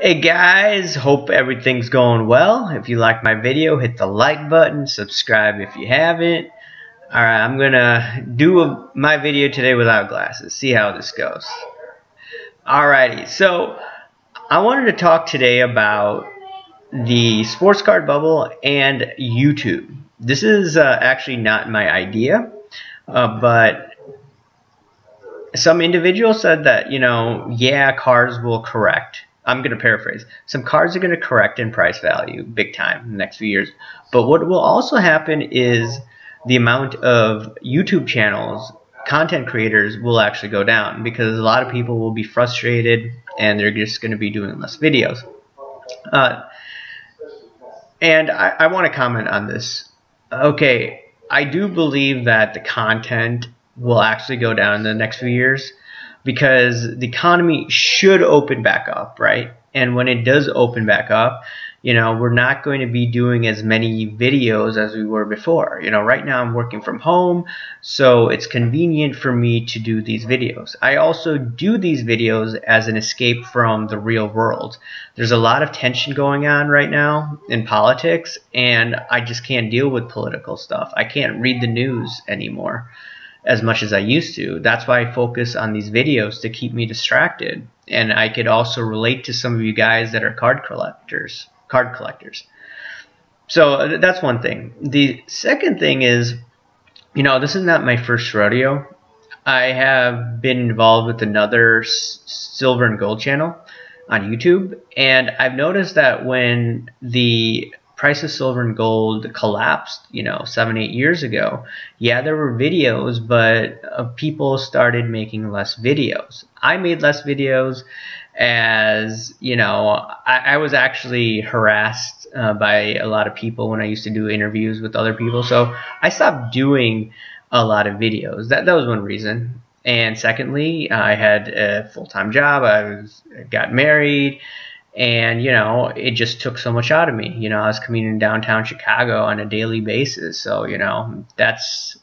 Hey guys, hope everything's going well. If you like my video, hit the like button, subscribe if you haven't. Alright, I'm gonna do a, my video today without glasses, see how this goes. Alrighty, so I wanted to talk today about the sports card bubble and YouTube. This is uh, actually not my idea, uh, but some individual said that, you know, yeah, cars will correct. I'm going to paraphrase. Some cars are going to correct in price value big time in the next few years. But what will also happen is the amount of YouTube channels, content creators will actually go down because a lot of people will be frustrated and they're just going to be doing less videos. Uh, and I, I want to comment on this. Okay, I do believe that the content will actually go down in the next few years because the economy should open back up, right? And when it does open back up, you know, we're not going to be doing as many videos as we were before. You know, right now I'm working from home, so it's convenient for me to do these videos. I also do these videos as an escape from the real world. There's a lot of tension going on right now in politics, and I just can't deal with political stuff. I can't read the news anymore as much as I used to. That's why I focus on these videos to keep me distracted. And I could also relate to some of you guys that are card collectors, card collectors. So that's one thing. The second thing is, you know, this is not my first rodeo. I have been involved with another silver and gold channel on YouTube, and I've noticed that when the price of silver and gold collapsed, you know, seven, eight years ago, yeah, there were videos, but uh, people started making less videos. I made less videos as, you know, I, I was actually harassed uh, by a lot of people when I used to do interviews with other people. So I stopped doing a lot of videos. That, that was one reason. And secondly, I had a full-time job. I was got married and you know it just took so much out of me. You know i was commuting downtown chicago on a daily basis. So you know that's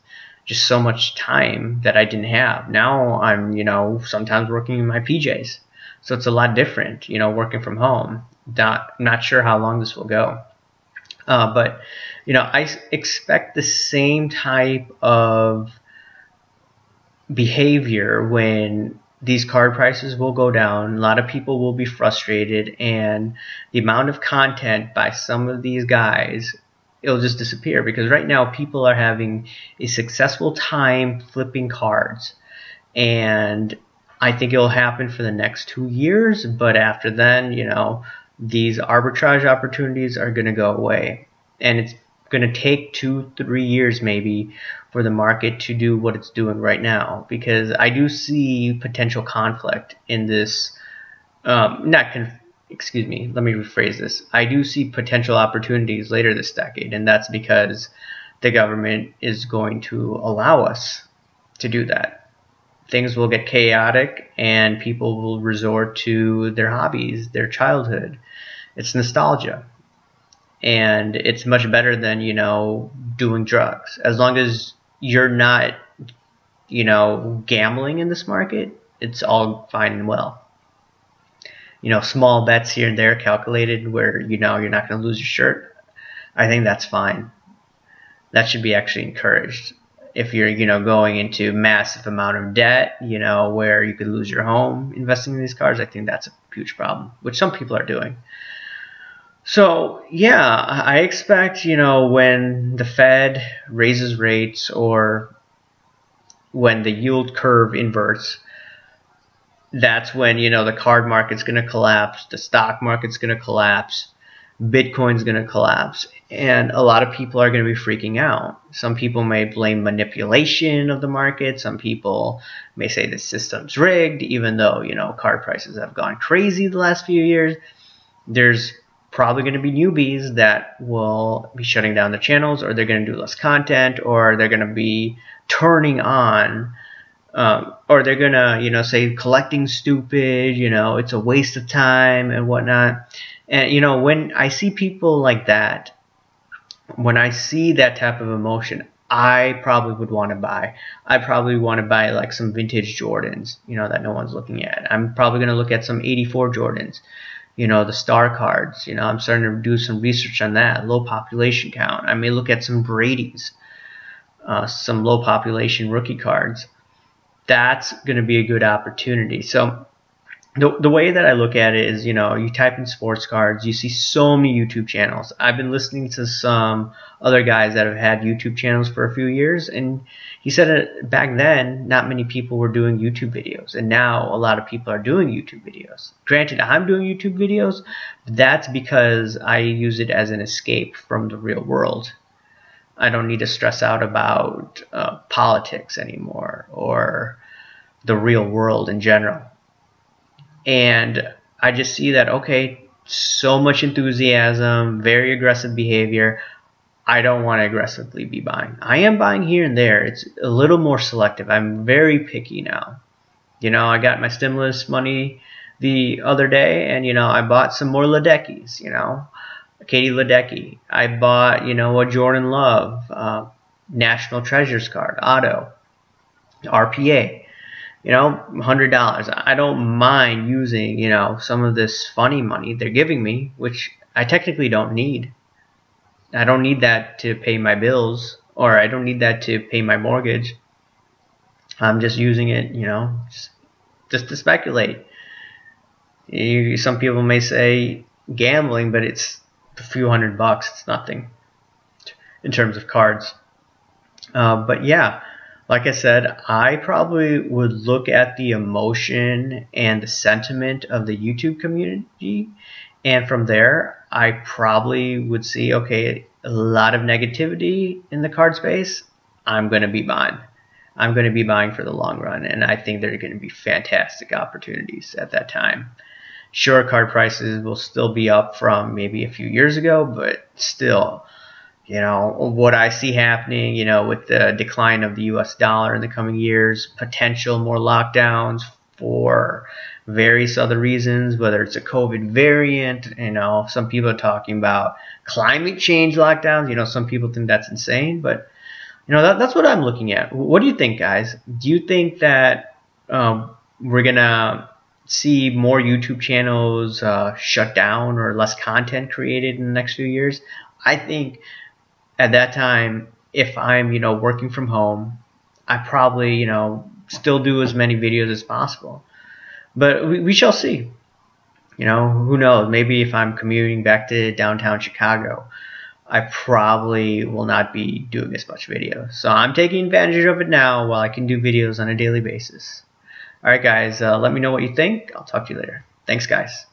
just so much time that i didn't have. Now i'm you know sometimes working in my pjs so it's a lot different you know working from home. Not not sure how long this will go. Uh, but you know i expect the same type of behavior when these card prices will go down. A lot of people will be frustrated, and the amount of content by some of these guys it'll just disappear because right now people are having a successful time flipping cards and I think it'll happen for the next two years but after then you know these arbitrage opportunities are going to go away and it's going to take two three years maybe for the market to do what it's doing right now because I do see potential conflict in this. Um, not conf- excuse me. Let me rephrase this. I do see potential opportunities later this decade, and that's because the government is going to allow us to do that. Things will get chaotic, and people will resort to their hobbies, their childhood. It's nostalgia and it's much better than you know doing drugs as long as you're not, you know, gambling in this market, it's all fine and well. You know, small bets here and there calculated where you know you're not going to lose your shirt. I think that's fine. That should be actually encouraged. If you're, you know, going into massive amount of debt, you know, where you could lose your home investing in these cars, I think that's a huge problem, which some people are doing. So, yeah, I expect, you know, when the Fed raises rates or when the yield curve inverts, that's when, you know, the card market's going to collapse, the stock market's going to collapse, Bitcoin's going to collapse, and a lot of people are going to be freaking out. Some people may blame manipulation of the market, some people may say the system's rigged, even though, you know, card prices have gone crazy the last few years. There's probably going to be newbies that will be shutting down the channels or they're going to do less content or they're going to be turning on um, or they're going to you know say collecting stupid you know it's a waste of time and whatnot and you know when i see people like that when i see that type of emotion I probably would want to buy. I probably want to buy like some vintage Jordans, you know, that no one's looking at. I'm probably going to look at some 84 Jordans you know, the star cards. You know, I'm starting to do some research on that. Low population count. I may look at some Brady's, uh, some low population rookie cards. That's going to be a good opportunity. So the, the way that I look at it is, you know, you type in sports cards, you see so many YouTube channels. I've been listening to some other guys that have had YouTube channels for a few years, and he said it back then, not many people were doing YouTube videos, and now a lot of people are doing YouTube videos. Granted, I'm doing YouTube videos, that's because I use it as an escape from the real world. I don't need to stress out about uh, politics anymore or the real world in general and I just see that okay, so much enthusiasm, very aggressive behavior. I don't want to aggressively be buying. I am buying here and there. It's a little more selective. I'm very picky now. You know, I got my stimulus money the other day, and you know, I bought some more Ledeckys. You know, Katie Ledecky. I bought, you know, a Jordan Love uh, National Treasures card, auto, RPA you know, hundred dollars. I don't mind using, you know, some of this funny money they're giving me, which I technically don't need. I don't need that to pay my bills, or I don't need that to pay my mortgage. I'm just using it, you know, just, just to speculate. You, some people may say gambling, but it's a few hundred bucks. It's nothing in terms of cards. Uh, but yeah like I said, I probably would look at the emotion and the sentiment of the YouTube community. And from there, I probably would see, okay, a lot of negativity in the card space. I'm going to be buying. I'm going to be buying for the long run. And I think there are going to be fantastic opportunities at that time. Sure, card prices will still be up from maybe a few years ago, but still, you know, what I see happening, you know, with the decline of the US dollar in the coming years, potential more lockdowns for various other reasons, whether it's a COVID variant, you know, some people are talking about climate change lockdowns, you know, some people think that's insane, but you know, that, that's what I'm looking at. What do you think, guys? Do you think that um, we're gonna see more YouTube channels uh, shut down or less content created in the next few years? I think at that time, if I'm, you know, working from home, I probably, you know, still do as many videos as possible. But we, we shall see. You know, who knows? Maybe if I'm commuting back to downtown Chicago, I probably will not be doing as much video. So I'm taking advantage of it now while I can do videos on a daily basis. Alright guys, uh, let me know what you think. I'll talk to you later. Thanks guys.